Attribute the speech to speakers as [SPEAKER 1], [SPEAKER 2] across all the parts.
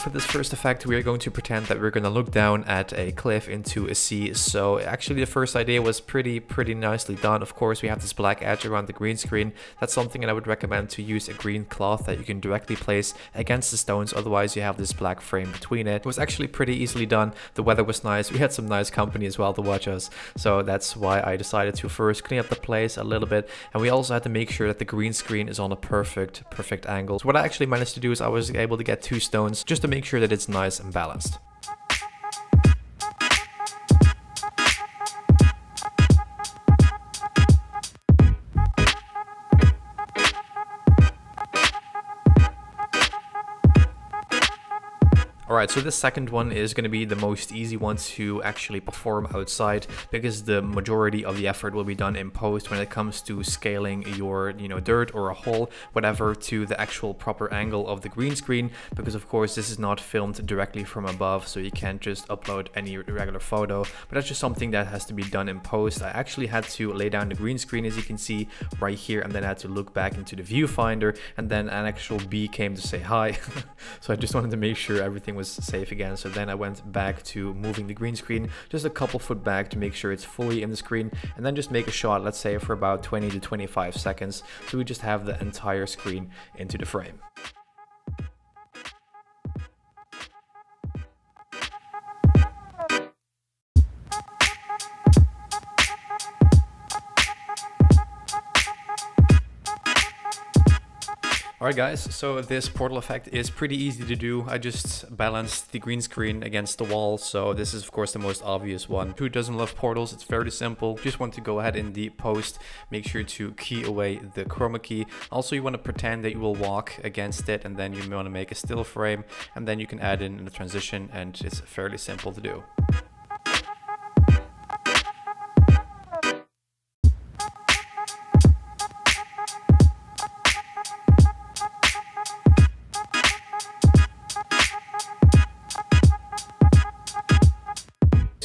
[SPEAKER 1] for this first effect, we are going to pretend that we're going to look down at a cliff into a sea. So actually the first idea was pretty, pretty nicely done. Of course, we have this black edge around the green screen. That's something that I would recommend to use a green cloth that you can directly place against the stones. Otherwise, you have this black frame between it. It was actually pretty easily done. The weather was nice. We had some nice company as well to watch us. So that's why I decided to first clean up the place a little bit. And we also had to make sure that the green screen is on a perfect, perfect angle. So what I actually managed to do is I was able to get two stones just to make sure that it's nice and balanced. Alright, so this second one is going to be the most easy one to actually perform outside because the majority of the effort will be done in post when it comes to scaling your, you know, dirt or a hole, whatever, to the actual proper angle of the green screen because of course this is not filmed directly from above so you can't just upload any regular photo, but that's just something that has to be done in post. I actually had to lay down the green screen as you can see right here and then I had to look back into the viewfinder and then an actual bee came to say hi. so I just wanted to make sure everything was safe again. So then I went back to moving the green screen just a couple foot back to make sure it's fully in the screen and then just make a shot, let's say for about 20 to 25 seconds. So we just have the entire screen into the frame. Alright guys, so this portal effect is pretty easy to do. I just balanced the green screen against the wall, so this is of course the most obvious one. Who doesn't love portals? It's very simple. Just want to go ahead in the post, make sure to key away the chroma key. Also you want to pretend that you will walk against it and then you want to make a still frame and then you can add in the transition and it's fairly simple to do.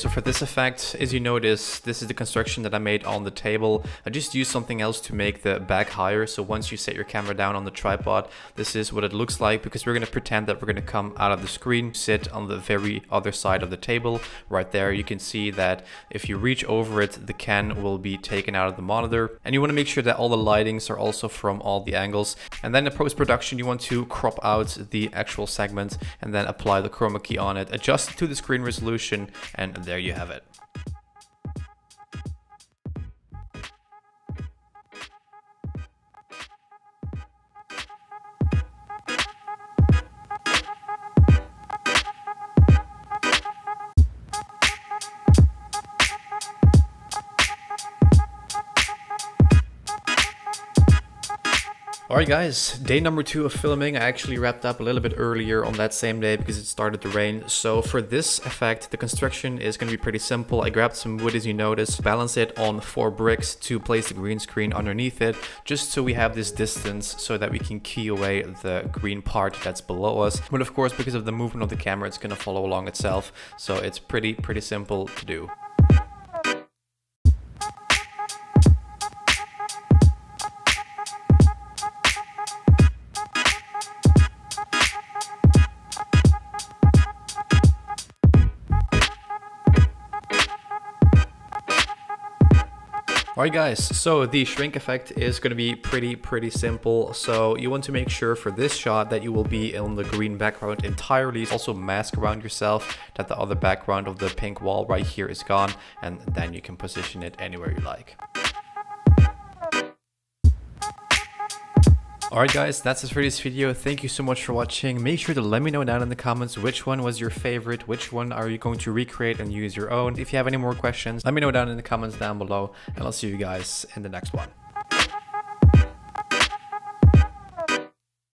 [SPEAKER 1] So for this effect, as you notice, this is the construction that I made on the table. I just used something else to make the back higher. So once you set your camera down on the tripod, this is what it looks like because we're going to pretend that we're going to come out of the screen, sit on the very other side of the table. Right there, you can see that if you reach over it, the can will be taken out of the monitor. And you want to make sure that all the lightings are also from all the angles. And then in post-production, you want to crop out the actual segment and then apply the chroma key on it, adjust it to the screen resolution, and there you have it. Alright guys, day number two of filming. I actually wrapped up a little bit earlier on that same day because it started to rain. So for this effect, the construction is going to be pretty simple. I grabbed some wood as you notice, balance it on four bricks to place the green screen underneath it, just so we have this distance so that we can key away the green part that's below us. But of course, because of the movement of the camera, it's going to follow along itself. So it's pretty, pretty simple to do. Alright guys, so the shrink effect is going to be pretty, pretty simple. So you want to make sure for this shot that you will be in the green background entirely. Also mask around yourself that the other background of the pink wall right here is gone. And then you can position it anywhere you like. Alright guys, that's it for this video. Thank you so much for watching. Make sure to let me know down in the comments which one was your favorite, which one are you going to recreate and use your own. If you have any more questions, let me know down in the comments down below and I'll see you guys in the next one.